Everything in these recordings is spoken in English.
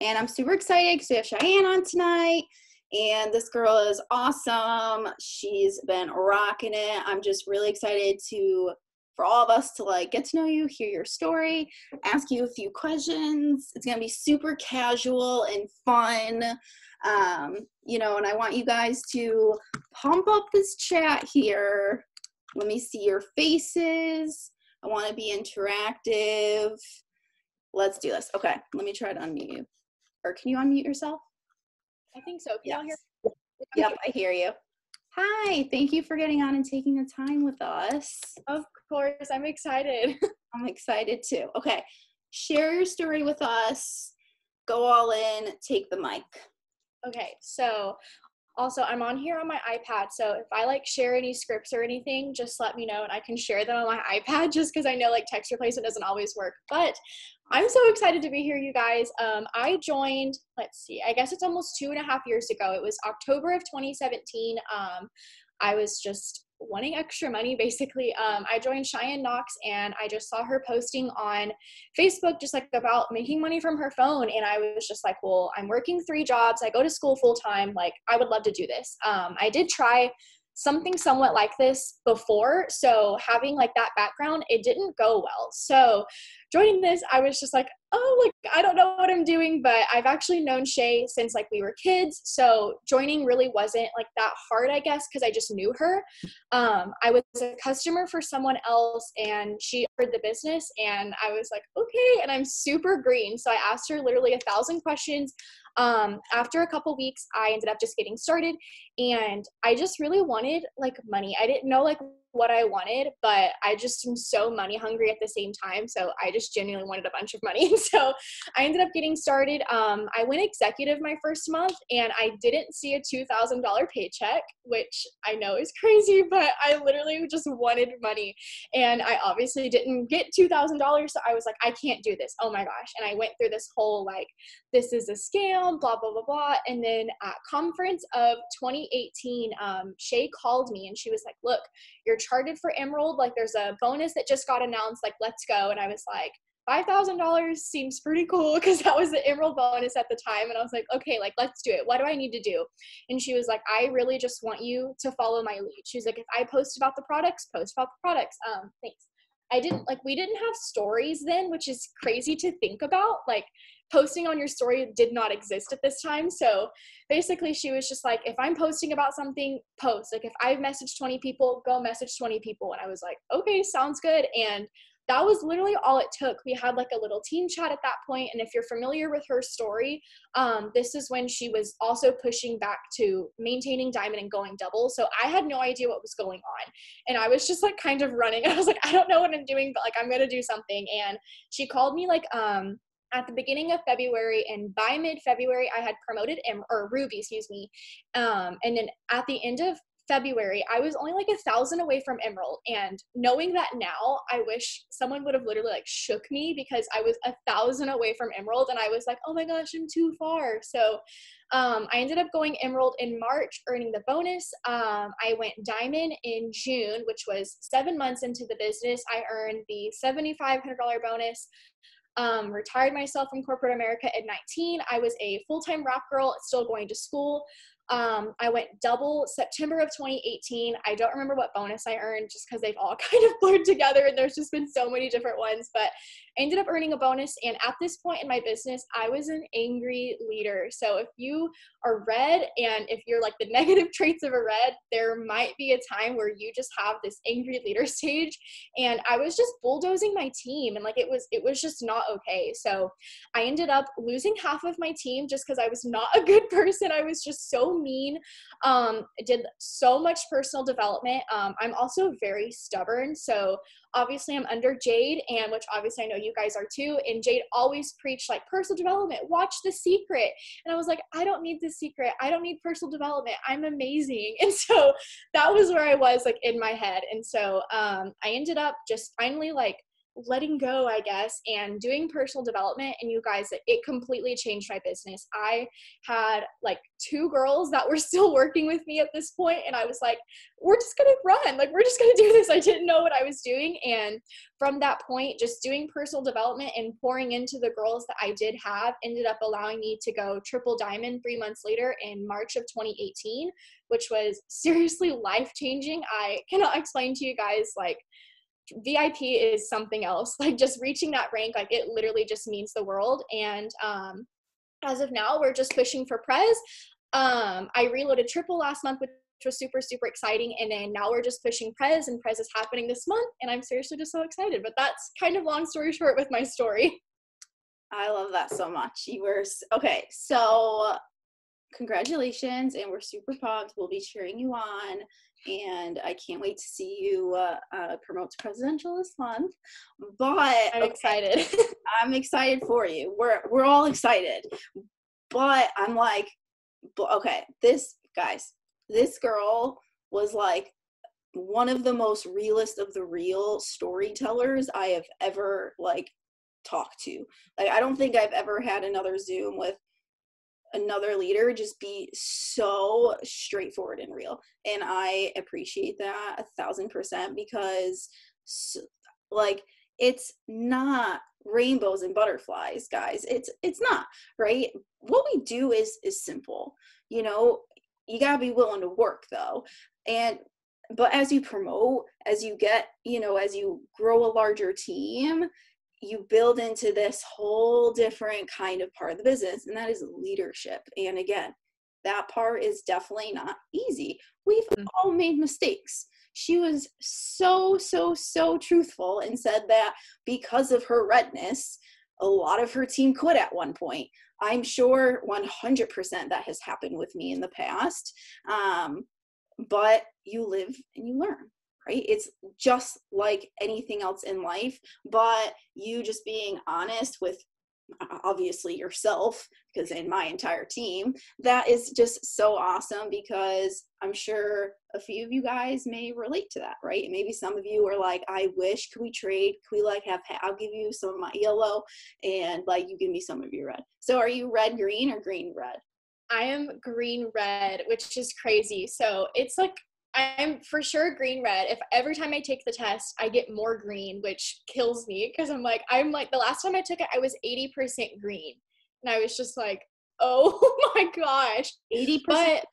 And I'm super excited because we have Chyann on tonight. And this girl is awesome. She's been rocking it. I'm just really excited to for all of us to like get to know you, hear your story, ask you a few questions. It's gonna be super casual and fun. Um, you know, and I want you guys to pump up this chat here. Let me see your faces. I want to be interactive. Let's do this. Okay, let me try to unmute you. Or can you unmute yourself? I think so. Can yes. hear? Yep, I hear you. Hi, thank you for getting on and taking the time with us. Of course, I'm excited. I'm excited too. Okay, share your story with us. Go all in, take the mic. Okay, so also i'm on here on my ipad so if i like share any scripts or anything just let me know and i can share them on my ipad just because i know like text replacement doesn't always work but i'm so excited to be here you guys. Um, i joined let's see i guess it's almost two and a half years ago. It was october of 2017 um, i was just wanting extra money basically. Um, i joined cheyenne knox and i just saw her posting on facebook just like about making money from her phone and i was just like well i'm working three jobs. I go to school full time like i would love to do this. Um, i did try something somewhat like this before. So having like that background it didn't go well. So joining this i was just like oh like i don't know what i'm doing but i've actually known shay since like we were kids. So joining really wasn't like that hard i guess because i just knew her. Um, i was a customer for someone else and she heard the business and i was like okay and i'm super green. So i asked her literally a thousand questions um, after a couple weeks i ended up just getting started and i just really wanted like money. I didn't know like what I wanted, but I just am so money hungry at the same time. So I just genuinely wanted a bunch of money. so I ended up getting started. Um, I went executive my first month and I didn't see a $2,000 paycheck, which I know is crazy, but I literally just wanted money. And I obviously didn't get $2,000. So I was like, I can't do this. Oh my gosh. And I went through this whole like, this is a scam, blah, blah, blah, blah. And then at conference of 2018, um, Shay called me and she was like, look, you're charted for Emerald. Like there's a bonus that just got announced. Like let's go. And I was like, five thousand dollars seems pretty cool because that was the Emerald bonus at the time. And I was like, okay, like let's do it. What do I need to do? And she was like, I really just want you to follow my lead. She's like, if I post about the products, post about the products. Um, thanks. I didn't like we didn't have stories then, which is crazy to think about. Like posting on your story did not exist at this time. So basically, she was just like, if I'm posting about something, post. Like if I've messaged 20 people, go message 20 people. And I was like, okay, sounds good. And that was literally all it took. We had like a little team chat at that point, and if you're familiar with her story, um, this is when she was also pushing back to maintaining diamond and going double. So I had no idea what was going on, and I was just like kind of running. I was like, I don't know what I'm doing, but like I'm gonna do something. And she called me like um at the beginning of February, and by mid February, I had promoted or Ruby, excuse me. Um, and then at the end of February, I was only like a thousand away from Emerald. And knowing that now, I wish someone would have literally like shook me because I was a thousand away from Emerald and I was like, oh my gosh, I'm too far. So um, I ended up going Emerald in March, earning the bonus. Um, I went Diamond in June, which was seven months into the business. I earned the $7,500 bonus um, retired myself from corporate America at 19. I was a full time rap girl, still going to school. Um, I went double September of 2018. I don't remember what bonus I earned just because they've all kind of blurred together and there's just been so many different ones. But I ended up earning a bonus. And at this point in my business, I was an angry leader. So if you are red and if you're like the negative traits of a red, there might be a time where you just have this angry leader stage. And I was just bulldozing my team and like it was, it was just not okay. So I ended up losing half of my team just because I was not a good person. I was just so mean. Um, did so much personal development. Um, I'm also very stubborn. So obviously I'm under Jade and which obviously I know you guys are too and Jade always preached like personal development watch the secret and I was like I don't need the secret I don't need personal development I'm amazing and so that was where I was like in my head and so um, I ended up just finally like letting go, I guess, and doing personal development. And you guys, it completely changed my business. I had like two girls that were still working with me at this point, and I was like, we're just gonna run, like, we're just gonna do this. I didn't know what I was doing. And from that point, just doing personal development and pouring into the girls that I did have ended up allowing me to go triple diamond three months later in March of 2018, which was seriously life changing. I cannot explain to you guys, like, VIP is something else. Like just reaching that rank, like it literally just means the world. And um, as of now, we're just pushing for Prez. Um, I reloaded triple last month, which was super, super exciting. And then now we're just pushing Prez, and Prez is happening this month. And I'm seriously just so excited. But that's kind of long story short with my story. I love that so much. You were okay. So congratulations, and we're super pumped. We'll be cheering you on and I can't wait to see you uh, uh, promote to presidential this month. But I'm okay, excited. I'm excited for you. We're we're all excited, but I'm like, okay, this guys, this girl was like one of the most realist of the real storytellers I have ever like talked to. Like I don't think I've ever had another Zoom with another leader just be so straightforward and real. And i appreciate that a thousand percent because like it's not rainbows and butterflies guys. It's it's not right? What we do is is simple. You know you got to be willing to work though. And but as you promote as you get you know as you grow a larger team you build into this whole different kind of part of the business, and that is leadership. And again, that part is definitely not easy. We've mm-hmm. all made mistakes. She was so, so, so truthful and said that because of her redness, a lot of her team quit at one point. I'm sure 100% that has happened with me in the past. Um, but you live and you learn right? It's just like anything else in life, but you just being honest with obviously yourself because in my entire team that is just so awesome because i'm sure a few of you guys may relate to that right maybe some of you are like i wish could we trade could we like have i'll give you some of my yellow and like you give me some of your red so are you red green or green red I am green red, which is crazy. So it's like I'm for sure green red. If every time I take the test, I get more green, which kills me because I'm like, I'm like, the last time I took it, I was 80% green. And I was just like, oh my gosh. 80%? But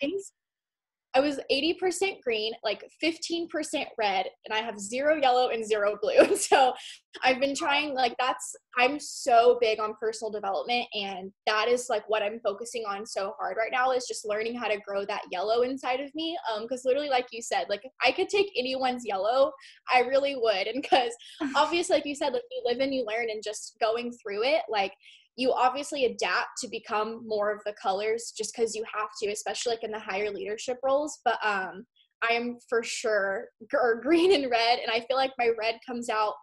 I was 80% green, like 15% red, and I have zero yellow and zero blue. so I've been trying, like, that's, I'm so big on personal development, and that is like what I'm focusing on so hard right now is just learning how to grow that yellow inside of me. Um, because literally, like you said, like, if I could take anyone's yellow, I really would. And because obviously, like you said, like, you live and you learn, and just going through it, like, you obviously adapt to become more of the colors just because you have to especially like in the higher leadership roles but um i am for sure g- green and red and i feel like my red comes out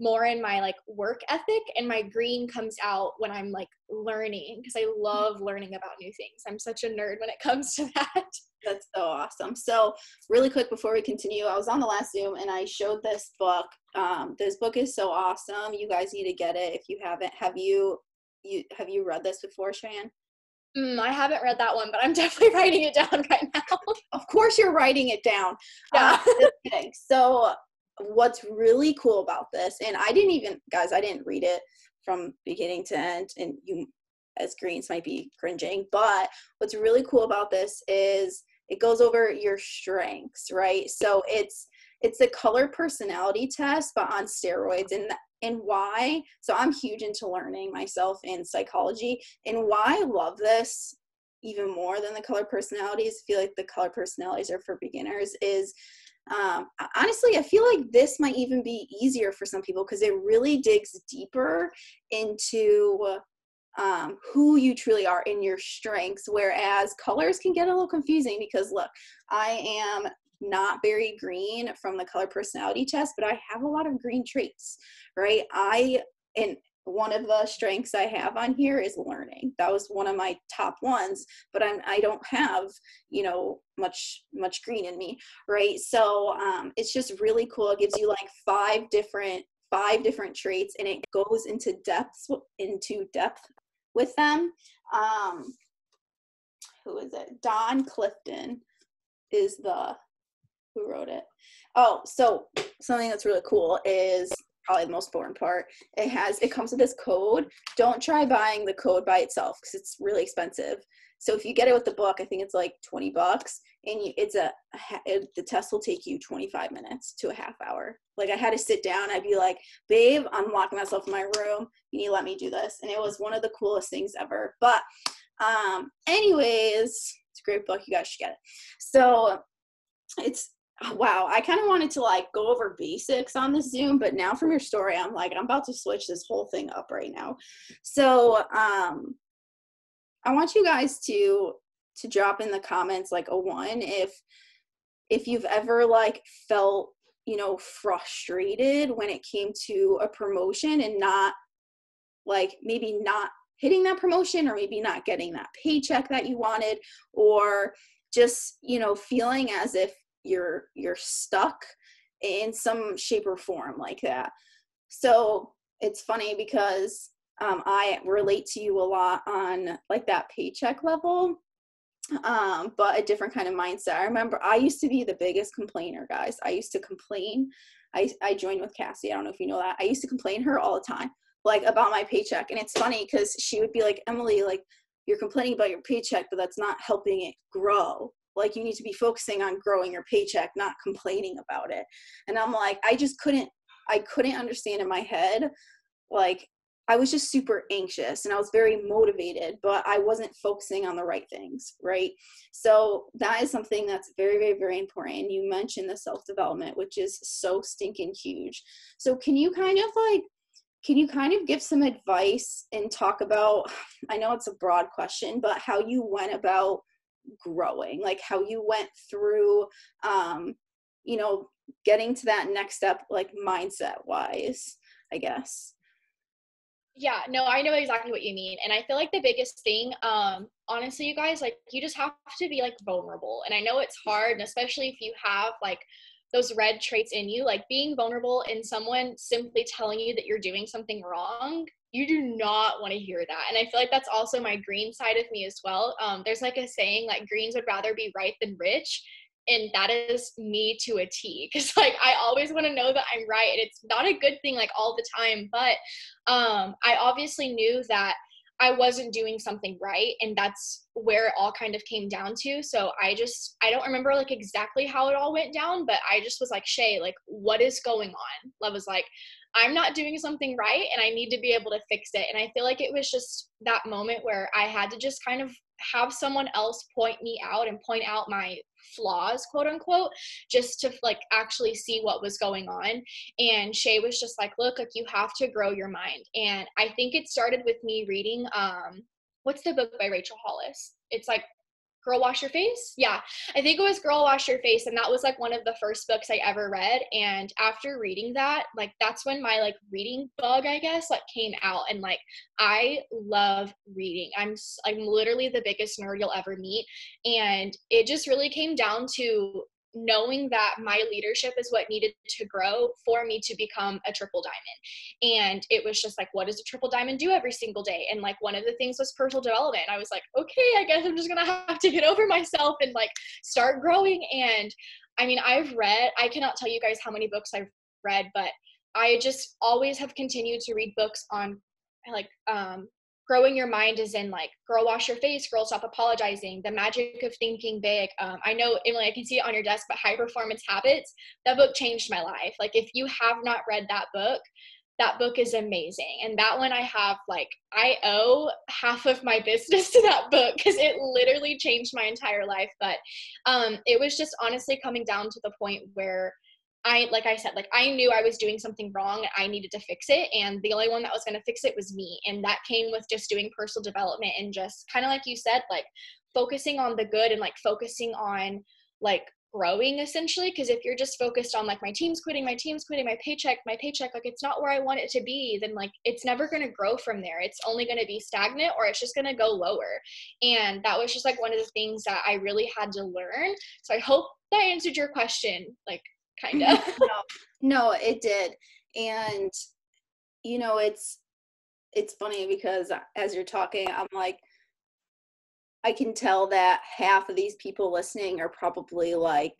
more in my like work ethic and my green comes out when i'm like learning because i love learning about new things. I'm such a nerd when it comes to that. That's so awesome. So really quick before we continue i was on the last zoom and i showed this book. Um, this book is so awesome. You guys need to get it if you haven't. Have you you have you read this before, Chyann? Mm, I haven't read that one, but I'm definitely writing it down right now. of course, you're writing it down. Yeah. Uh, so, what's really cool about this, and I didn't even, guys, I didn't read it from beginning to end, and you, as greens, might be cringing, but what's really cool about this is it goes over your strengths, right? So it's it's a color personality test, but on steroids, and and why? So i'm huge into learning myself in psychology. And why i love this even more than the color personalities I feel like the color personalities are for beginners is um, honestly i feel like this might even be easier for some people because it really digs deeper into um, who you truly are in your strengths. Whereas colors can get a little confusing because look i am not very green from the color personality test, but I have a lot of green traits, right? I, and one of the strengths I have on here is learning. That was one of my top ones, but I'm I don't have you know much much green in me, right? So um, it's just really cool. It gives you like five different five different traits and it goes into depth into depth with them. Um, who is it? Don Clifton is the who wrote it. Oh, so something that's really cool is probably the most boring part. It has it comes with this code. Don't try buying the code by itself because it's really expensive. So if you get it with the book, I think it's like 20 bucks and you, it's a, it, the test will take you 25 minutes to a half hour. Like I had to sit down. I'd be like, babe, I'm locking myself in my room. You let me do this. And it was one of the coolest things ever. But um, anyways, it's a great book. You guys should get it. So it's wow i kind of wanted to like go over basics on the zoom but now from your story i'm like i'm about to switch this whole thing up right now. So um i want you guys to to drop in the comments like a one if if you've ever like felt you know frustrated when it came to a promotion and not like maybe not hitting that promotion or maybe not getting that paycheck that you wanted or just you know feeling as if you're you're stuck in some shape or form like that. So it's funny because um, i relate to you a lot on like that paycheck level um, but a different kind of mindset. I remember i used to be the biggest complainer guys. I used to complain. I, I joined with cassie. I don't know if you know that. I used to complain her all the time like about my paycheck. And it's funny because she would be like emily like you're complaining about your paycheck but that's not helping it grow like you need to be focusing on growing your paycheck not complaining about it. And i'm like i just couldn't i couldn't understand in my head like i was just super anxious and i was very motivated but i wasn't focusing on the right things right? So that is something that's very very very important. You mentioned the self development which is so stinking huge. So can you kind of like can you kind of give some advice and talk about i know it's a broad question but how you went about growing like how you went through um you know getting to that next step like mindset wise i guess. Yeah no i know exactly what you mean and i feel like the biggest thing um honestly you guys like you just have to be like vulnerable and i know it's hard and especially if you have like those red traits in you like being vulnerable in someone simply telling you that you're doing something wrong you do not want to hear that. And I feel like that's also my green side of me as well. Um, there's like a saying like greens would rather be right than rich. And that is me to a T. Cause like I always want to know that I'm right. And it's not a good thing like all the time. But um, I obviously knew that I wasn't doing something right. And that's where it all kind of came down to. So I just, I don't remember like exactly how it all went down, but I just was like, Shay, like, what is going on? Love was like, I'm not doing something right and I need to be able to fix it. And I feel like it was just that moment where I had to just kind of have someone else point me out and point out my flaws, quote unquote, just to like actually see what was going on. And Shay was just like, look, like you have to grow your mind. And I think it started with me reading um what's the book by Rachel Hollis? It's like Girl Wash Your Face. Yeah, I think it was Girl Wash Your Face, and that was like one of the first books I ever read. And after reading that, like that's when my like reading bug, I guess, like came out. And like I love reading. I'm I'm literally the biggest nerd you'll ever meet, and it just really came down to knowing that my leadership is what needed to grow for me to become a triple diamond. And it was just like, what does a triple diamond do every single day? And like one of the things was personal development. I was like, okay, I guess I'm just gonna have to get over myself and like start growing. And I mean, I've read, I cannot tell you guys how many books I've read, but I just always have continued to read books on like um growing your mind is in like girl wash your face girl stop apologizing the magic of thinking big um, i know emily i can see it on your desk but high performance habits that book changed my life like if you have not read that book that book is amazing and that one i have like i owe half of my business to that book because it literally changed my entire life but um, it was just honestly coming down to the point where I like I said, like I knew I was doing something wrong. I needed to fix it, and the only one that was going to fix it was me. And that came with just doing personal development and just kind of like you said, like focusing on the good and like focusing on like growing essentially. Because if you're just focused on like my team's quitting, my team's quitting, my paycheck, my paycheck, like it's not where I want it to be, then like it's never going to grow from there. It's only going to be stagnant or it's just going to go lower. And that was just like one of the things that I really had to learn. So I hope that answered your question. Like kind of. no, no, it did. and you know it's it's funny because as you're talking i'm like i can tell that half of these people listening are probably like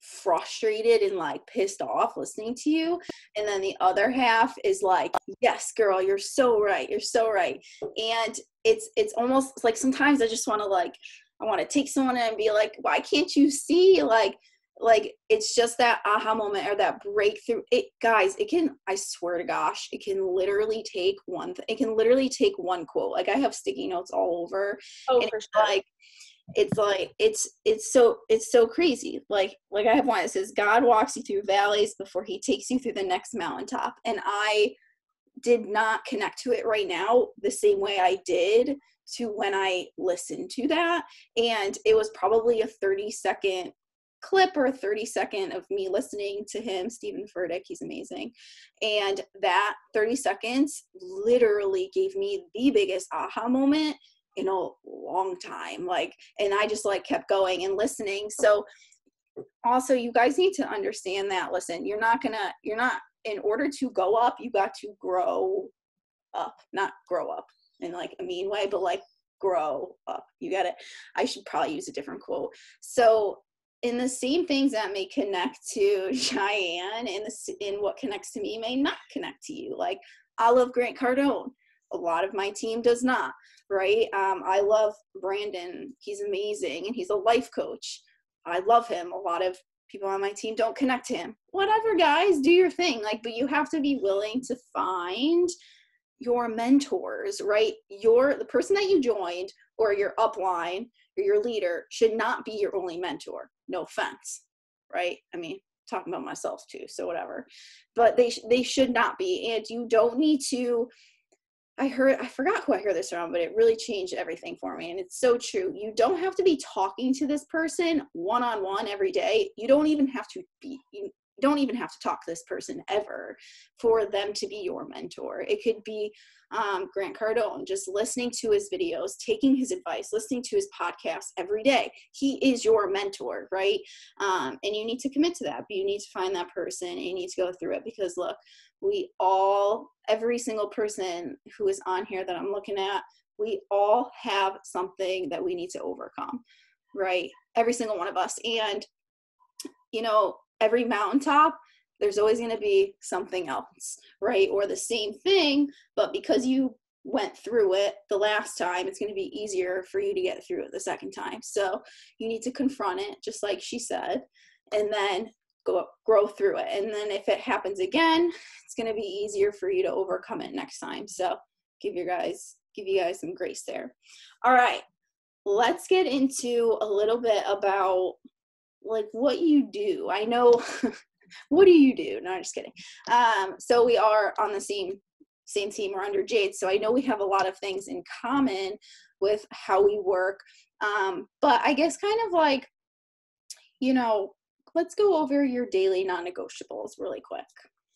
frustrated and like pissed off listening to you and then the other half is like yes girl you're so right you're so right and it's it's almost like sometimes i just want to like i want to take someone and be like why can't you see like like it's just that aha moment or that breakthrough. It guys it can i swear to gosh it can literally take one th- it can literally take one quote. Like i have sticky notes all over oh for sure. like it's like it's it's so it's so crazy. Like like i have one that says god walks you through valleys before he takes you through the next mountaintop and i did not connect to it right now the same way i did to when i listened to that and it was probably a 30 second clip or a 30 second of me listening to him, Steven Furtick. He's amazing. And that 30 seconds literally gave me the biggest aha moment in a long time. Like, and I just like kept going and listening. So also you guys need to understand that. Listen, you're not gonna, you're not, in order to go up, you got to grow up, not grow up in like a mean way, but like grow up. You got it. I should probably use a different quote. So in the same things that may connect to Chyann and what connects to me may not connect to you. Like I love Grant Cardone. A lot of my team does not, right? Um, I love Brandon. He's amazing and he's a life coach. I love him. A lot of people on my team don't connect to him. Whatever, guys, do your thing. Like, but you have to be willing to find your mentors, right? Your the person that you joined or your upline or your leader should not be your only mentor. No offense, right? I mean, talking about myself too, so whatever. But they they should not be, and you don't need to. I heard I forgot who I heard this from, but it really changed everything for me, and it's so true. You don't have to be talking to this person one on one every day. You don't even have to be. You, don't even have to talk to this person ever for them to be your mentor. It could be um, Grant Cardone, just listening to his videos, taking his advice, listening to his podcast every day. He is your mentor, right? Um, and you need to commit to that, but you need to find that person and you need to go through it because look, we all, every single person who is on here that I'm looking at, we all have something that we need to overcome, right? Every single one of us. And, you know, every mountaintop there's always going to be something else right? Or the same thing but because you went through it the last time it's going to be easier for you to get through it the second time. So you need to confront it just like she said and then go grow through it. And then if it happens again it's going to be easier for you to overcome it next time. So give your guys give you guys some grace there. All right let's get into a little bit about like what you do. I know what do you do? No, I'm just kidding. Um, so we are on the same same team. We're under Jade, so I know we have a lot of things in common with how we work. Um, but I guess kind of like, you know, let's go over your daily non-negotiables really quick.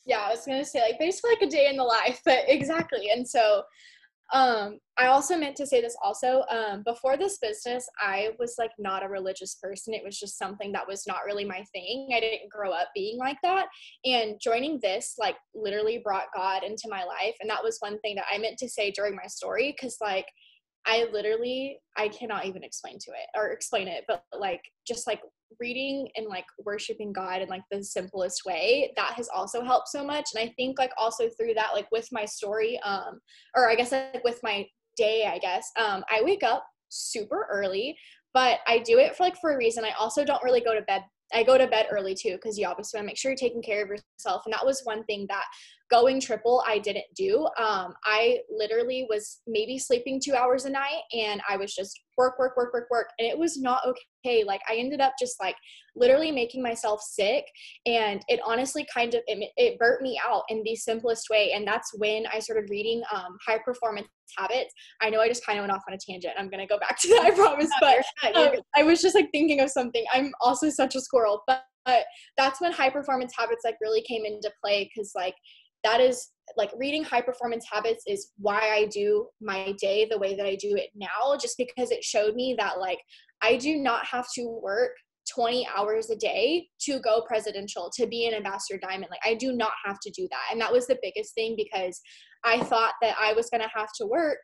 Yeah, I was gonna say like basically like a day in the life, but exactly. And so um, I also meant to say this also. Um, before this business, I was like not a religious person. It was just something that was not really my thing. I didn't grow up being like that. And joining this, like, literally brought God into my life. And that was one thing that I meant to say during my story because, like, I literally I cannot even explain to it or explain it, but like just like reading and like worshiping God in like the simplest way, that has also helped so much. And I think like also through that, like with my story, um, or I guess like with my day, I guess, um, I wake up super early, but I do it for like for a reason. I also don't really go to bed I go to bed early too because you obviously want to make sure you're taking care of yourself. And that was one thing that going triple I didn't do. Um, I literally was maybe sleeping two hours a night and I was just work, work, work, work, work. And it was not okay. Like I ended up just like literally making myself sick. And it honestly kind of, it, it burnt me out in the simplest way. And that's when I started reading um, high performance habits. I know I just kind of went off on a tangent. I'm going to go back to that, I promise. But um, I was just like thinking of something. I'm also such a squirrel, but but that's when high performance habits like really came into play because like that is like reading high performance habits is why I do my day the way that I do it now, just because it showed me that like I do not have to work 20 hours a day to go presidential, to be an ambassador diamond. Like, I do not have to do that. And that was the biggest thing because I thought that I was going to have to work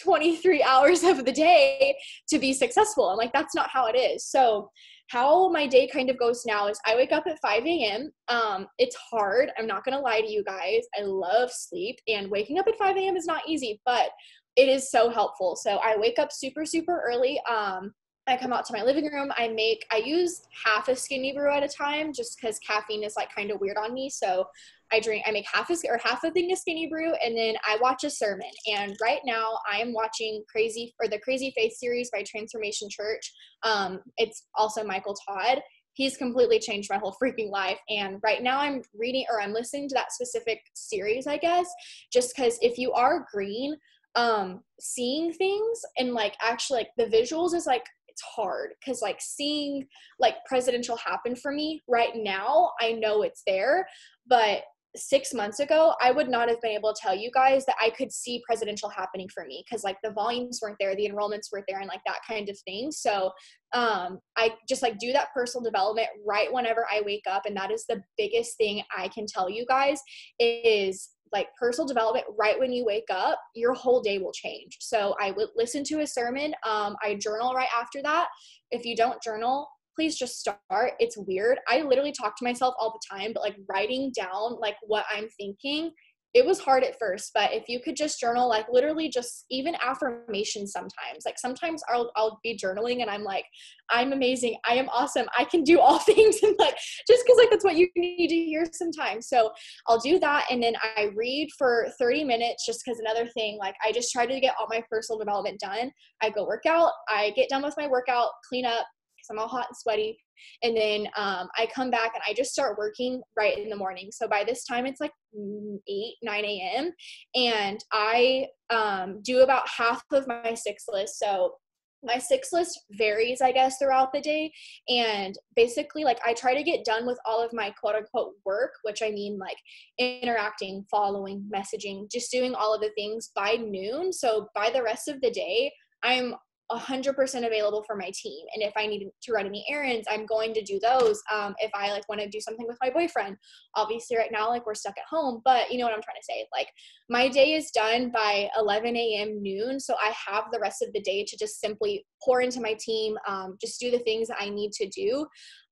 23 hours of the day to be successful. And like, that's not how it is. So, how my day kind of goes now is I wake up at 5 a.m. Um, it's hard. I'm not going to lie to you guys. I love sleep, and waking up at 5 a.m. is not easy, but it is so helpful. So, I wake up super, super early. Um, I come out to my living room. I make, I use half a skinny brew at a time just because caffeine is like kind of weird on me. So I drink, I make half a, or half a thing of skinny brew and then I watch a sermon. And right now I am watching Crazy, or the Crazy Faith series by Transformation Church. Um, it's also Michael Todd. He's completely changed my whole freaking life. And right now I'm reading or I'm listening to that specific series, I guess, just because if you are green, um seeing things and like actually like the visuals is like it's hard because like seeing like presidential happen for me right now i know it's there but six months ago i would not have been able to tell you guys that i could see presidential happening for me because like the volumes weren't there the enrollments weren't there and like that kind of thing. So um i just like do that personal development right whenever i wake up and that is the biggest thing i can tell you guys is like personal development right when you wake up your whole day will change. So i would listen to a sermon um, i journal right after that. If you don't journal please just start. It's weird. I literally talk to myself all the time but like writing down like what i'm thinking it was hard at first but if you could just journal like literally just even affirmations sometimes like sometimes i'll, I'll be journaling and i'm like i'm amazing. I am awesome. I can do all things. And like just because like that's what you need to hear sometimes. So i'll do that and then i read for 30 minutes just because another thing like i just try to get all my personal development done. I go work out i get done with my workout clean up because I'm all hot and sweaty. And then um, I come back and I just start working right in the morning. So by this time, it's like 8, 9 a.m. And I um, do about half of my six list. So my six list varies, I guess, throughout the day. And basically, like, I try to get done with all of my quote unquote work, which I mean, like, interacting, following, messaging, just doing all of the things by noon. So by the rest of the day, I'm 100% available for my team. And if i need to run any errands i'm going to do those. Um, if i like want to do something with my boyfriend obviously right now like we're stuck at home but you know what i'm trying to say like my day is done by 11 a.m noon so i have the rest of the day to just simply pour into my team um, just do the things i need to do.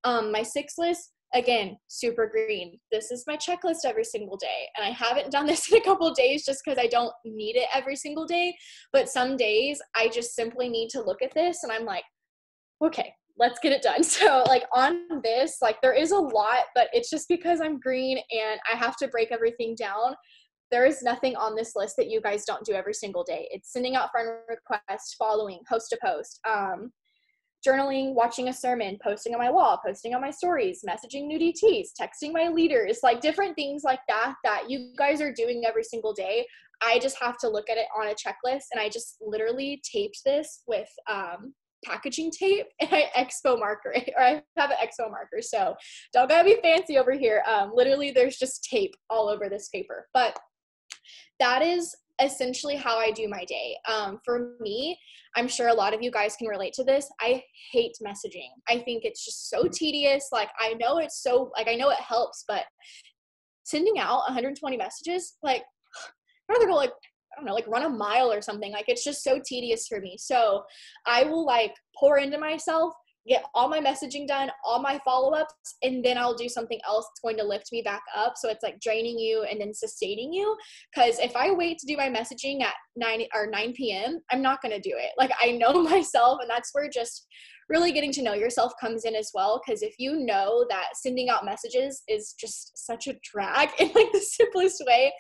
Um, my six list again super green. This is my checklist every single day. And i haven't done this in a couple days just because i don't need it every single day. But some days i just simply need to look at this and i'm like okay let's get it done. So like on this like there is a lot but it's just because i'm green and i have to break everything down. There is nothing on this list that you guys don't do every single day. It's sending out friend requests following post to post. Um, journaling, watching a sermon, posting on my wall, posting on my stories, messaging new DTs, texting my leaders, like different things like that that you guys are doing every single day. I just have to look at it on a checklist and I just literally taped this with um, packaging tape and I expo marker it, or I have an expo marker. So don't gotta be fancy over here. Um, literally, there's just tape all over this paper. But that is essentially how I do my day. Um, for me, I'm sure a lot of you guys can relate to this. I hate messaging. I think it's just so tedious. Like, I know it's so, like, I know it helps, but sending out 120 messages, like, I'd rather go, like, I don't know, like run a mile or something. Like, it's just so tedious for me. So I will, like, pour into myself get all my messaging done, all my follow ups, and then I'll do something else that's going to lift me back up. So it's like draining you and then sustaining you. Because if I wait to do my messaging at 9 or 9 p.m., I'm not going to do it. Like I know myself, and that's where just really getting to know yourself comes in as well because if you know that sending out messages is just such a drag in like the simplest way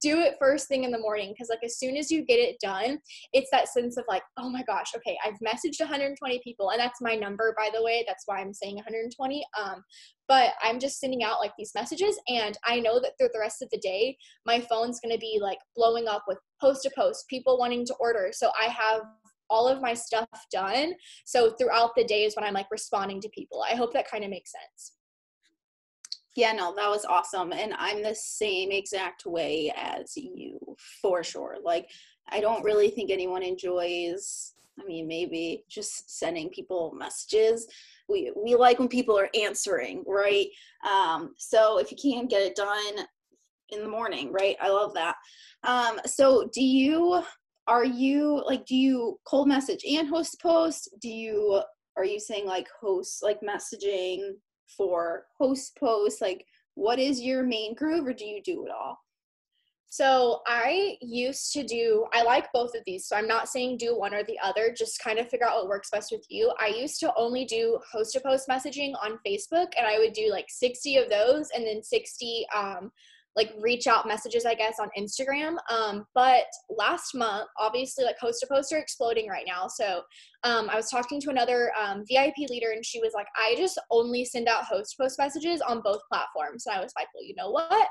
do it first thing in the morning because like as soon as you get it done it's that sense of like oh my gosh okay i've messaged 120 people and that's my number by the way that's why i'm saying 120 um but i'm just sending out like these messages and i know that through the rest of the day my phone's going to be like blowing up with post to post people wanting to order so i have all of my stuff done. So throughout the days when I'm like responding to people, I hope that kind of makes sense. Yeah, no, that was awesome. And I'm the same exact way as you for sure. Like, I don't really think anyone enjoys I mean, maybe just sending people messages. We we like when people are answering, right? Um, so if you can get it done in the morning, right? I love that. Um, so do you are you like do you cold message and host post? Do you are you saying like host like messaging for host post? Like what is your main groove or do you do it all? So I used to do, I like both of these. So I'm not saying do one or the other, just kind of figure out what works best with you. I used to only do host to post messaging on Facebook and I would do like 60 of those and then 60 um, like reach out messages, I guess, on Instagram. Um, but last month, obviously, like host to post are exploding right now. So um, I was talking to another um, VIP leader, and she was like, I just only send out host post messages on both platforms. And I was like, well, you know what?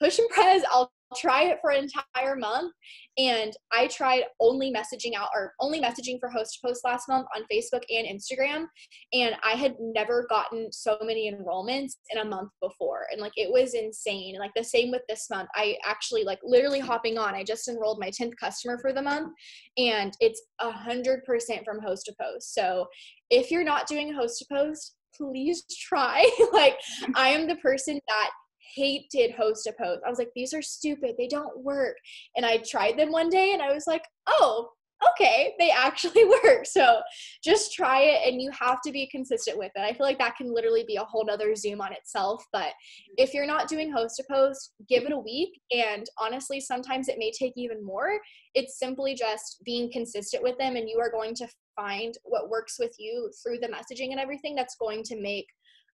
Push and press. I'll try it for an entire month. And I tried only messaging out or only messaging for host to post last month on Facebook and Instagram. And I had never gotten so many enrollments in a month before. And like it was insane. Like the same with this month. I actually like literally hopping on. I just enrolled my 10th customer for the month and it's a hundred percent from host to post. So if you're not doing host to post, please try. like I am the person that hated host to post. I was like, these are stupid. They don't work. And I tried them one day and I was like, oh, okay, they actually work. So just try it and you have to be consistent with it. I feel like that can literally be a whole nother Zoom on itself. But if you're not doing host to post, give it a week. And honestly, sometimes it may take even more. It's simply just being consistent with them and you are going to find what works with you through the messaging and everything that's going to make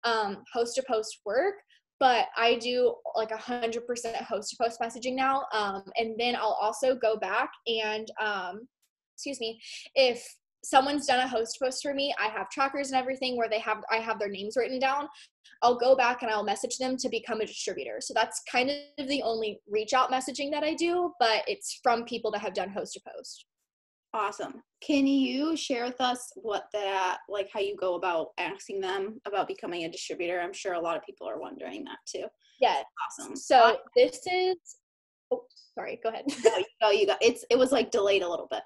um, host to post work but I do like a hundred percent host to post messaging now. Um, and then I'll also go back and, um, excuse me, if someone's done a host post for me, I have trackers and everything where they have, I have their names written down. I'll go back and I'll message them to become a distributor. So that's kind of the only reach out messaging that I do, but it's from people that have done host to post. Awesome. Can you share with us what that, like how you go about asking them about becoming a distributor? I'm sure a lot of people are wondering that too. Yeah. Awesome. So this is, oh, sorry, go ahead. no, you go, you go. It's, it was like delayed a little bit.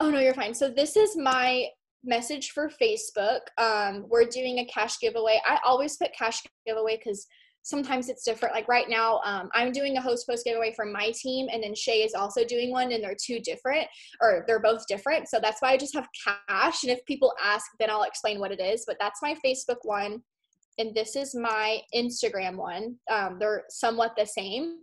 Oh no, you're fine. So this is my message for Facebook. Um, we're doing a cash giveaway. I always put cash giveaway because sometimes it's different. Like right now, um, I'm doing a host post giveaway from my team, and then Shay is also doing one, and they're two different, or they're both different. So that's why I just have cash. And if people ask, then I'll explain what it is. But that's my Facebook one, and this is my Instagram one. Um, they're somewhat the same.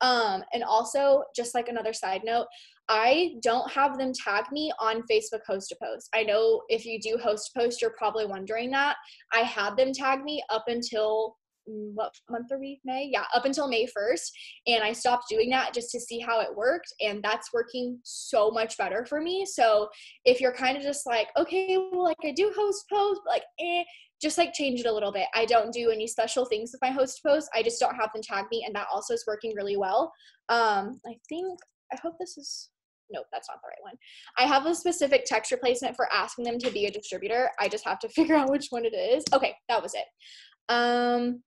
Um, and also, just like another side note, I don't have them tag me on Facebook host to post. I know if you do host post, you're probably wondering that. I had them tag me up until what month are we? May? Yeah, up until May 1st. And I stopped doing that just to see how it worked. And that's working so much better for me. So if you're kind of just like, okay, well, like I do host post, like, eh, just like change it a little bit. I don't do any special things with my host post. I just don't have them tag me. And that also is working really well. Um, I think, I hope this is nope, that's not the right one. I have a specific text replacement for asking them to be a distributor. I just have to figure out which one it is. Okay, that was it. Um,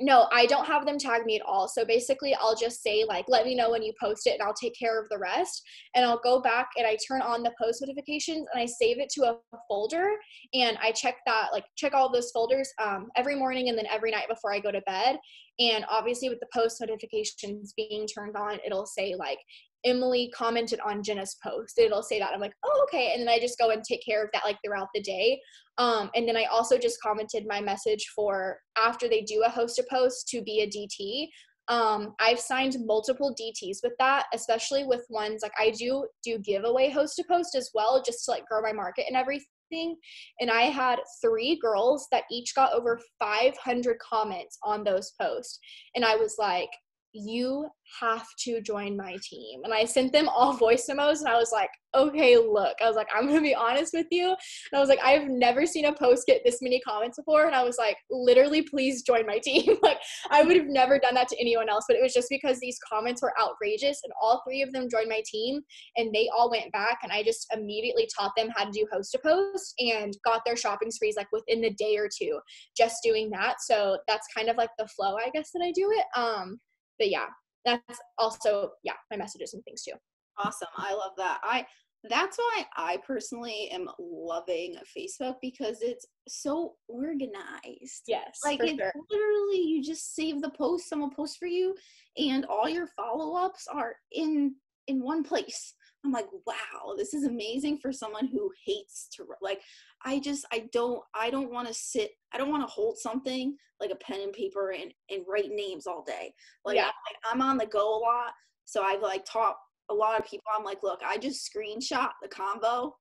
no, I don't have them tag me at all. So basically, I'll just say, like, let me know when you post it and I'll take care of the rest. And I'll go back and I turn on the post notifications and I save it to a folder. And I check that, like, check all those folders um, every morning and then every night before I go to bed. And obviously, with the post notifications being turned on, it'll say, like, Emily commented on Jenna's post. It'll say that. I'm like, oh, okay. And then I just go and take care of that like throughout the day. Um, and then I also just commented my message for after they do a host a post to be a DT. Um, I've signed multiple DTs with that, especially with ones like I do do giveaway host to post as well, just to like grow my market and everything. And I had three girls that each got over 500 comments on those posts. And I was like, you have to join my team. And I sent them all voice memos and I was like, okay, look, I was like, I'm gonna be honest with you. And I was like, I've never seen a post get this many comments before. And I was like, literally, please join my team. like, I would have never done that to anyone else, but it was just because these comments were outrageous and all three of them joined my team and they all went back and I just immediately taught them how to do host to post and got their shopping sprees like within the day or two just doing that. So that's kind of like the flow, I guess, that I do it. Um, but yeah, that's also yeah my messages and things too awesome i love that i that's why I personally am loving Facebook because it's so organized. Yes. Like it sure. literally you just save the post, someone posts for you, and all your follow-ups are in in one place. I'm like, wow, this is amazing for someone who hates to like I just I don't I don't want to sit I don't want to hold something like a pen and paper and and write names all day. Like yeah. I, I'm on the go a lot. So I've like taught a lot of people, I'm like, look, I just screenshot the combo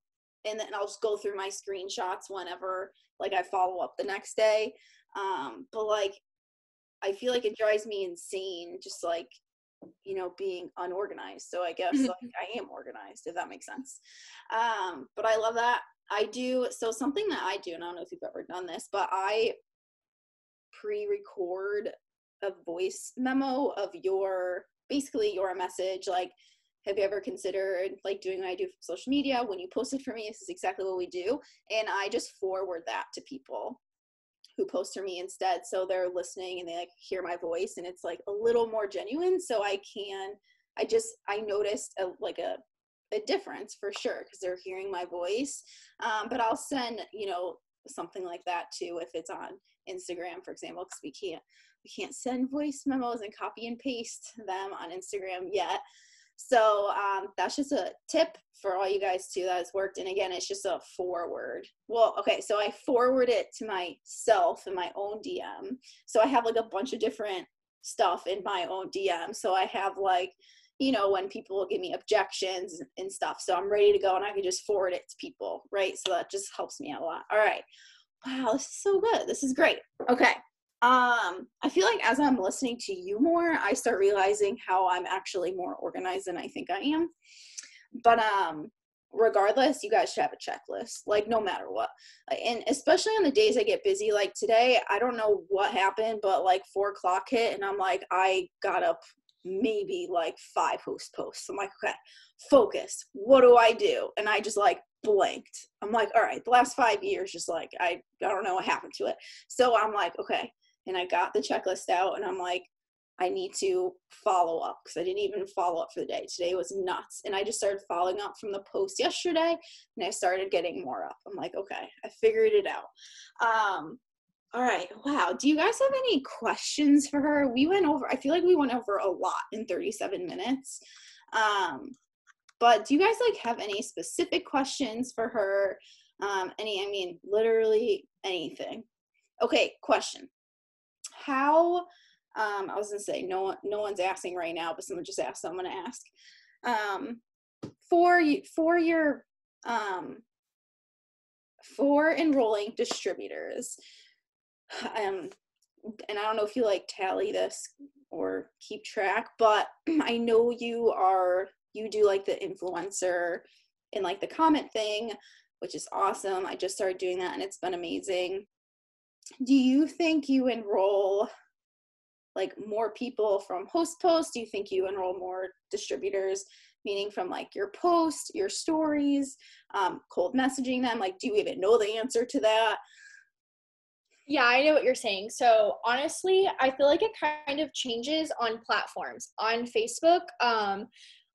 and then I'll just go through my screenshots whenever like I follow up the next day. Um, but like I feel like it drives me insane just like you know being unorganized so i guess like i am organized if that makes sense um but i love that i do so something that i do and i don't know if you've ever done this but i pre-record a voice memo of your basically your message like have you ever considered like doing what I do for social media? When you post it for me, this is exactly what we do. And I just forward that to people who post for me instead. So they're listening and they like hear my voice and it's like a little more genuine. So I can, I just, I noticed a, like a, a difference for sure because they're hearing my voice. Um, but I'll send, you know, something like that too if it's on Instagram, for example, because we can't we can't send voice memos and copy and paste them on Instagram yet. So um, that's just a tip for all you guys too that has worked. And again, it's just a forward. Well, okay, so I forward it to myself in my own DM. So I have like a bunch of different stuff in my own DM. So I have like, you know, when people give me objections and stuff. So I'm ready to go and I can just forward it to people, right? So that just helps me out a lot. All right. Wow, this is so good. This is great. Okay um i feel like as i'm listening to you more i start realizing how i'm actually more organized than i think i am. But um regardless you guys should have a checklist like no matter what. And especially on the days i get busy like today i don't know what happened but like four o'clock hit and i'm like i got up maybe like five host posts. I'm like okay focus. What do i do? And i just like blanked. I'm like all right the last five years just like i i don't know what happened to it. So i'm like okay and I got the checklist out and I'm like, I need to follow up because I didn't even follow up for the day. Today was nuts. And I just started following up from the post yesterday and I started getting more up. I'm like, okay, I figured it out. Um, all right. Wow. Do you guys have any questions for her? We went over, I feel like we went over a lot in 37 minutes. Um, but do you guys like have any specific questions for her? Um, any, I mean, literally anything. Okay, question how um, I was gonna say no one no one's asking right now, but someone just asked, so I'm gonna ask. Um, for you for your um, for enrolling distributors, um, and I don't know if you like tally this or keep track, but I know you are you do like the influencer and like the comment thing, which is awesome. I just started doing that and it's been amazing do you think you enroll like more people from host post do you think you enroll more distributors meaning from like your post your stories um, cold messaging them like do you even know the answer to that yeah, I know what you're saying. So honestly, I feel like it kind of changes on platforms. On Facebook, um,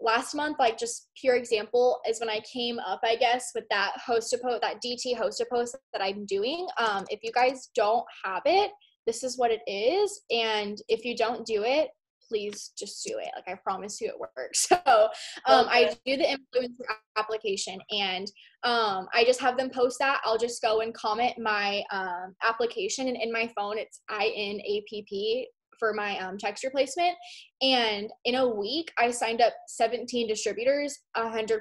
last month like just pure example is when i came up i guess with that host to post that dt host to post that i'm doing um, if you guys don't have it this is what it is and if you don't do it please just do it. Like i promise you it works. So um, okay. i do the influencer application and um, i just have them post that. I'll just go and comment my um, application and in my phone it's inapp for my um, text replacement. And in a week, I signed up 17 distributors, 100%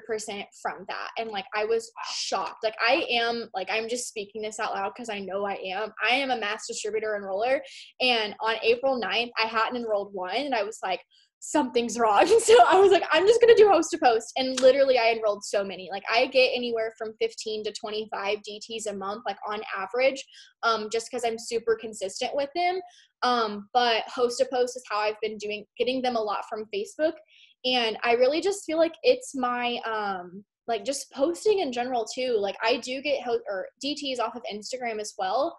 from that. And like, I was shocked. Like, I am, like, I'm just speaking this out loud because I know I am. I am a mass distributor enroller. And on April 9th, I hadn't enrolled one. And I was like, something's wrong. So I was like, I'm just gonna do host to post. And literally I enrolled so many. Like I get anywhere from 15 to 25 DTs a month, like on average, um, just because I'm super consistent with them. Um, but host to post is how I've been doing getting them a lot from Facebook. And I really just feel like it's my um like just posting in general too. Like I do get ho- or DTs off of Instagram as well.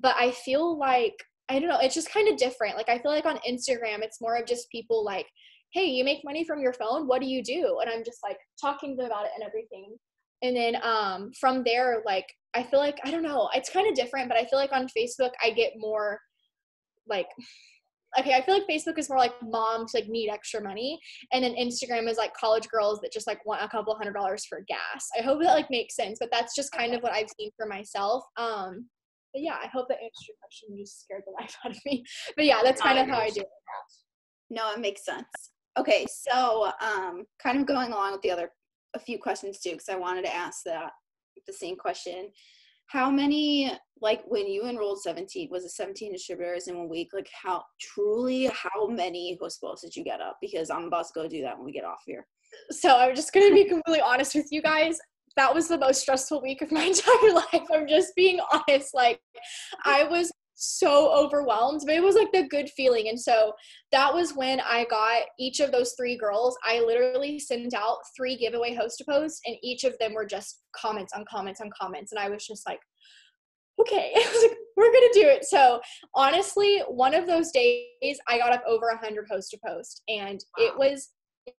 But I feel like I don't know, it's just kind of different. Like I feel like on Instagram it's more of just people like hey, you make money from your phone. What do you do? And I'm just like talking about it and everything. And then um, from there, like, I feel like, I don't know, it's kind of different, but I feel like on Facebook, I get more like, okay, I feel like Facebook is more like moms like need extra money, and then Instagram is like college girls that just like want a couple hundred dollars for gas. I hope that like makes sense, but that's just kind of what I've seen for myself. Um, but yeah, I hope that answered your question. You just scared the life out of me. But yeah, that's kind of how I do it. No, it makes sense. Okay, so um, kind of going along with the other a few questions too, because I wanted to ask that the same question. How many like when you enrolled 17 was it 17 distributors in one week? Like how truly how many posts did you get up? Because I'm about to go do that when we get off here. So I'm just gonna be completely honest with you guys that was the most stressful week of my entire life. I'm just being honest. Like, I was so overwhelmed, but it was like the good feeling. And so that was when I got each of those three girls. I literally sent out three giveaway host posts, and each of them were just comments on comments on comments. And I was just like, okay, I was like, we're gonna do it. So honestly, one of those days I got up over a hundred host to post, and wow. it was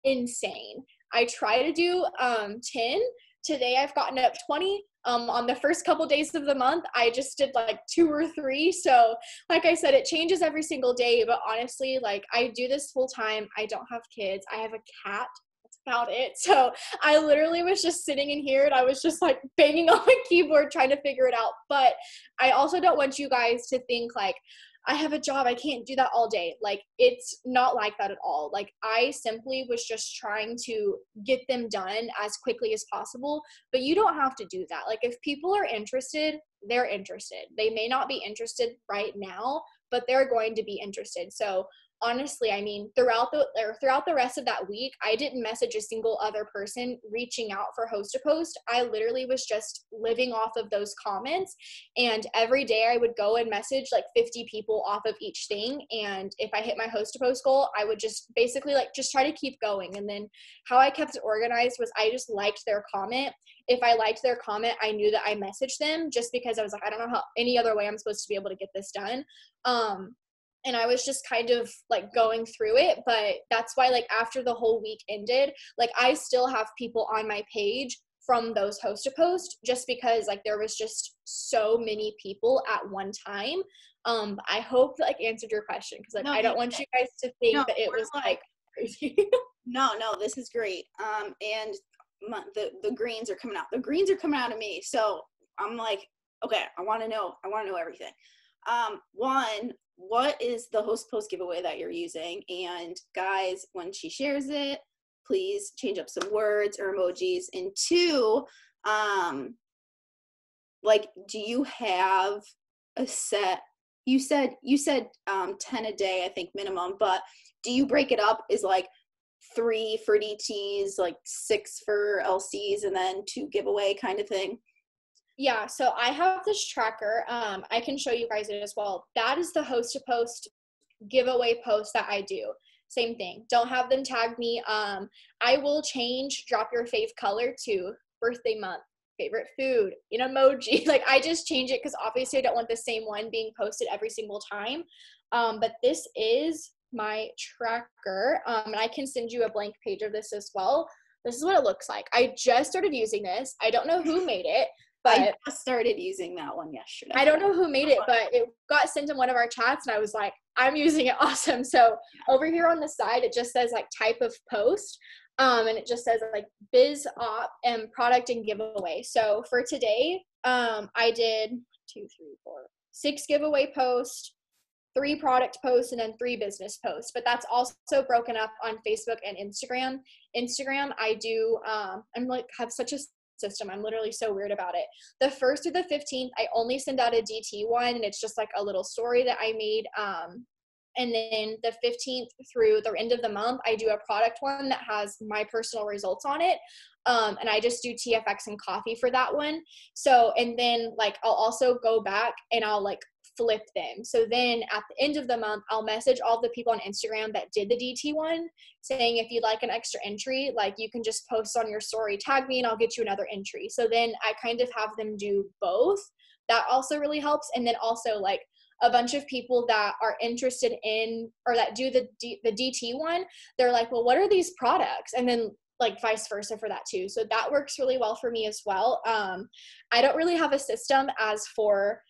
insane. I try to do um 10 Today I've gotten up 20. Um, on the first couple days of the month, I just did like two or three. So, like I said, it changes every single day. But honestly, like I do this full time. I don't have kids. I have a cat That's about it. So I literally was just sitting in here and I was just like banging on my keyboard trying to figure it out. But I also don't want you guys to think like, I have a job. I can't do that all day. Like, it's not like that at all. Like, I simply was just trying to get them done as quickly as possible. But you don't have to do that. Like, if people are interested, they're interested. They may not be interested right now, but they're going to be interested. So, honestly, I mean, throughout the or throughout the rest of that week, I didn't message a single other person reaching out for host to post. I literally was just living off of those comments, and every day I would go and message like 50 people off of each thing. And if I hit my host to post goal, I would just basically like just try to keep going. And then how I kept it organized was I just liked their comment. If I liked their comment, I knew that I messaged them just because I was like, I don't know how any other way I'm supposed to be able to get this done. Um, and I was just kind of like going through it. But that's why, like, after the whole week ended, like, I still have people on my page from those host to post just because like there was just so many people at one time. Um i hope that, like answered your question because like no, i don't want you guys to think no, that it was like, no no this is great. Um and my, the the greens are coming out. The greens are coming out of me so i'm like okay i want to know i want to know everything. Um one what is the host post giveaway that you're using? And guys, when she shares it, please change up some words or emojis. And two, um, like, do you have a set? You said you said um, ten a day, I think minimum. But do you break it up? Is like three for DTs, like six for LCs, and then two giveaway kind of thing? Yeah, so I have this tracker. Um, I can show you guys it as well. That is the host to post giveaway post that I do. Same thing. Don't have them tag me. Um, I will change drop your fave color to birthday month, favorite food, an emoji. Like I just change it because obviously I don't want the same one being posted every single time. Um, but this is my tracker. Um, and I can send you a blank page of this as well. This is what it looks like. I just started using this. I don't know who made it. But I just started using that one yesterday. I don't know who made it, but it got sent in one of our chats, and I was like, I'm using it awesome. So over here on the side, it just says like type of post. Um, and it just says like biz op and product and giveaway. So for today, um, I did two, three, four, six giveaway posts, three product posts, and then three business posts. But that's also broken up on Facebook and Instagram. Instagram, I do. Um, I'm like have such a system. I'm literally so weird about it. The first through the 15th, I only send out a DT one, and it's just like a little story that I made. Um, and then the 15th through the end of the month, I do a product one that has my personal results on it. Um, and I just do TFX and coffee for that one. So, and then like I'll also go back and I'll like flip them. So then at the end of the month, I'll message all the people on Instagram that did the DT one saying if you'd like an extra entry, like you can just post on your story, tag me, and I'll get you another entry. So then I kind of have them do both. That also really helps. And then also, like, a bunch of people that are interested in or that do the D, the DT one, they're like, well, what are these products? And then like vice versa for that too. So that works really well for me as well. Um, I don't really have a system as for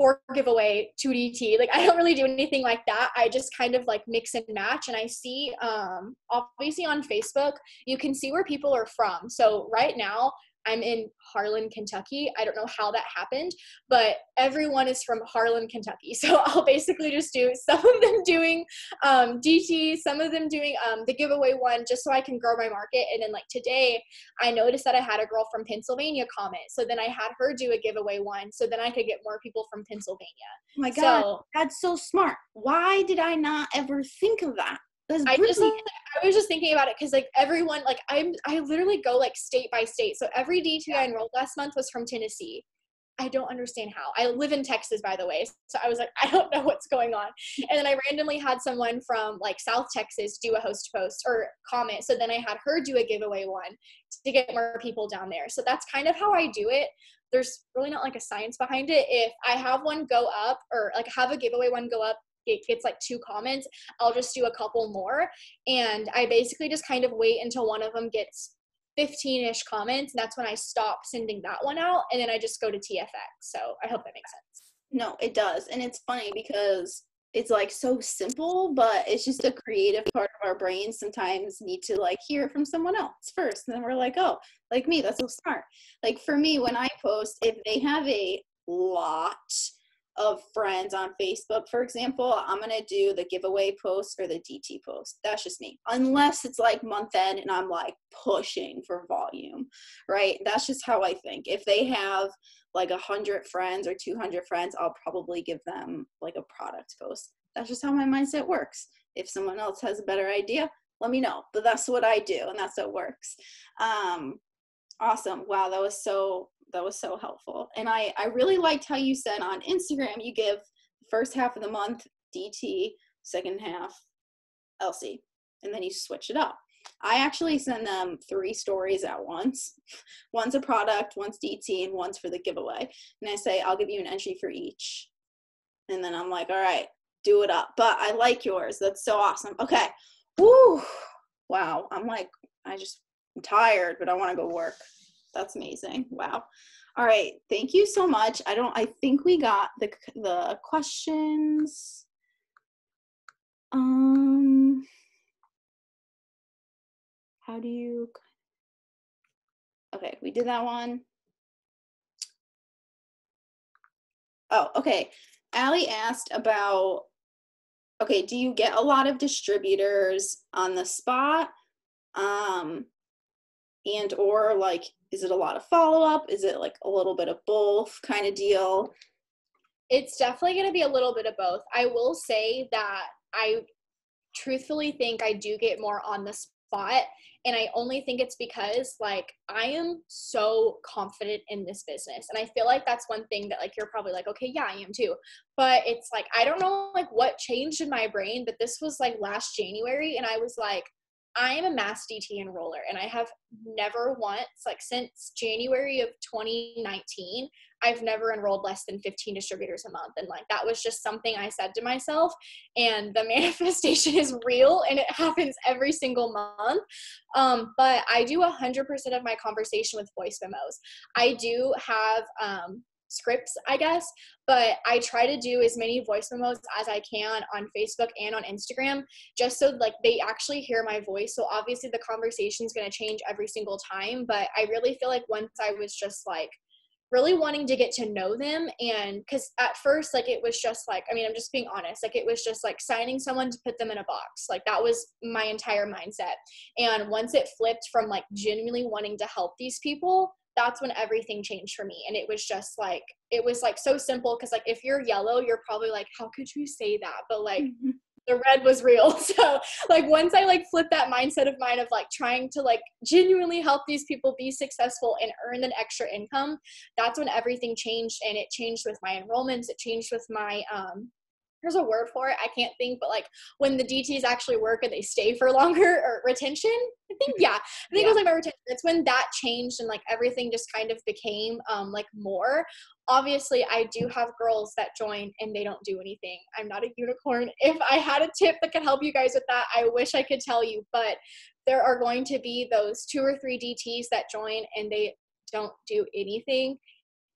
for giveaway 2DT. Like I don't really do anything like that. I just kind of like mix and match and I see um obviously on Facebook you can see where people are from. So right now I'm in Harlan, Kentucky. I don't know how that happened, but everyone is from Harlan, Kentucky. So I'll basically just do some of them doing um, DT, some of them doing um, the giveaway one, just so I can grow my market. And then like today, I noticed that I had a girl from Pennsylvania comment. So then I had her do a giveaway one, so then I could get more people from Pennsylvania. Oh my God, so, that's so smart. Why did I not ever think of that? I just I was just thinking about it because like everyone like I'm I literally go like state by state. So every DT I enrolled last month was from Tennessee. I don't understand how. I live in Texas, by the way. So I was like, I don't know what's going on. And then I randomly had someone from like South Texas do a host post or comment. So then I had her do a giveaway one to get more people down there. So that's kind of how I do it. There's really not like a science behind it. If I have one go up or like have a giveaway one go up it gets like two comments, I'll just do a couple more. And I basically just kind of wait until one of them gets 15 ish comments. And that's when I stop sending that one out. And then I just go to TFX. So I hope that makes sense. No, it does. And it's funny because it's like so simple, but it's just a creative part of our brains sometimes need to like hear from someone else first. And then we're like, oh, like me, that's so smart. Like for me, when I post, if they have a lot of friends on Facebook, for example, I'm going to do the giveaway post or the DT post. That's just me. Unless it's like month end and I'm like pushing for volume, right? That's just how I think. If they have like a 100 friends or 200 friends, I'll probably give them like a product post. That's just how my mindset works. If someone else has a better idea, let me know. But that's what I do and that's what works. Um, awesome. Wow, that was so that was so helpful. And I, I really liked how you said on Instagram you give the first half of the month DT, second half LC, and then you switch it up. I actually send them three stories at once. One's a product, one's DT, and one's for the giveaway. And I say, I'll give you an entry for each. And then I'm like, all right, do it up. But I like yours. That's so awesome. Okay. Woo. Wow. I'm like, I just, I'm tired, but I want to go work. That's amazing. Wow. All right. Thank you so much. I don't I think we got the the questions. Um how do you Okay, we did that one. Oh, okay. Allie asked about okay, do you get a lot of distributors on the spot? Um and or like is it a lot of follow up? Is it like a little bit of both kind of deal? It's definitely going to be a little bit of both. I will say that I truthfully think I do get more on the spot. And I only think it's because like I am so confident in this business. And I feel like that's one thing that like you're probably like, okay, yeah, I am too. But it's like I don't know like what changed in my brain, but this was like last January and I was like, I am a mass DT enroller and I have never once, like since January of 2019, I've never enrolled less than 15 distributors a month. And like that was just something I said to myself. And the manifestation is real and it happens every single month. Um, but I do 100% of my conversation with voice memos. I do have um, scripts, I guess. But I try to do as many voice memos as I can on Facebook and on Instagram, just so like they actually hear my voice. So obviously the conversation is going to change every single time. But I really feel like once I was just like really wanting to get to know them and because at first like it was just like i mean i'm just being honest like it was just like signing someone to put them in a box like that was my entire mindset and once it flipped from like genuinely wanting to help these people that's when everything changed for me. And it was just like it was like so simple because like if you're yellow you're probably like how could you say that? But like mm-hmm. the red was real. So like once i like flipped that mindset of mine of like trying to like genuinely help these people be successful and earn an extra income that's when everything changed and it changed with my enrollments. It changed with my um there's a word for it. I can't think, but like when the DTs actually work and they stay for longer or retention. I think yeah, I think yeah. it was like my retention. It's when that changed and like everything just kind of became um like more. Obviously, I do have girls that join and they don't do anything. I'm not a unicorn. If I had a tip that could help you guys with that, I wish I could tell you, but there are going to be those two or three DTs that join and they don't do anything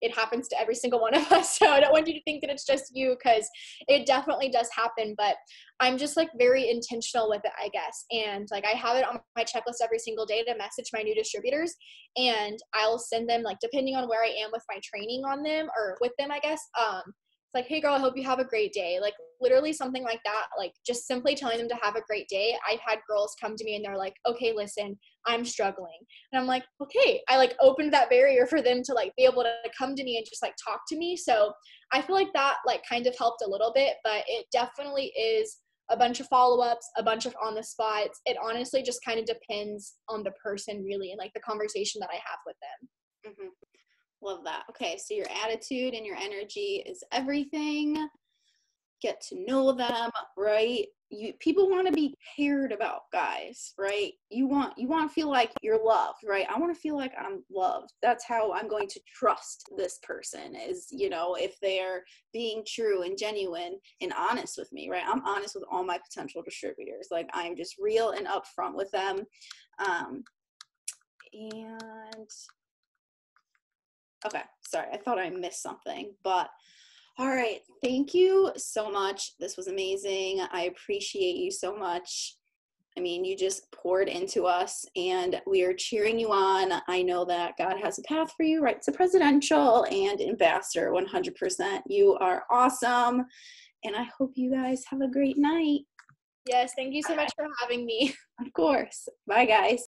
it happens to every single one of us. So I don't want you to think that it's just you because it definitely does happen. But I'm just like very intentional with it, I guess. And like I have it on my checklist every single day to message my new distributors. And I'll send them, like, depending on where I am with my training on them or with them, I guess. Um, it's like, hey girl, I hope you have a great day. Like literally something like that. Like just simply telling them to have a great day. I've had girls come to me and they're like, okay, listen, I'm struggling. And I'm like, okay. I like opened that barrier for them to like be able to come to me and just like talk to me. So I feel like that like kind of helped a little bit, but it definitely is a bunch of follow-ups, a bunch of on the spots. It honestly just kind of depends on the person really and like the conversation that I have with them. Mm-hmm. Love that. Okay, so your attitude and your energy is everything. Get to know them, right? You people want to be cared about, guys, right? You want you want to feel like you're loved, right? I want to feel like I'm loved. That's how I'm going to trust this person is, you know, if they're being true and genuine and honest with me, right? I'm honest with all my potential distributors. Like I'm just real and upfront with them. Um and Okay, sorry, I thought I missed something, but all right, thank you so much. This was amazing. I appreciate you so much. I mean, you just poured into us and we are cheering you on. I know that God has a path for you, right? To presidential and ambassador 100%. You are awesome. And I hope you guys have a great night. Yes, thank you so much for having me. Of course. Bye, guys.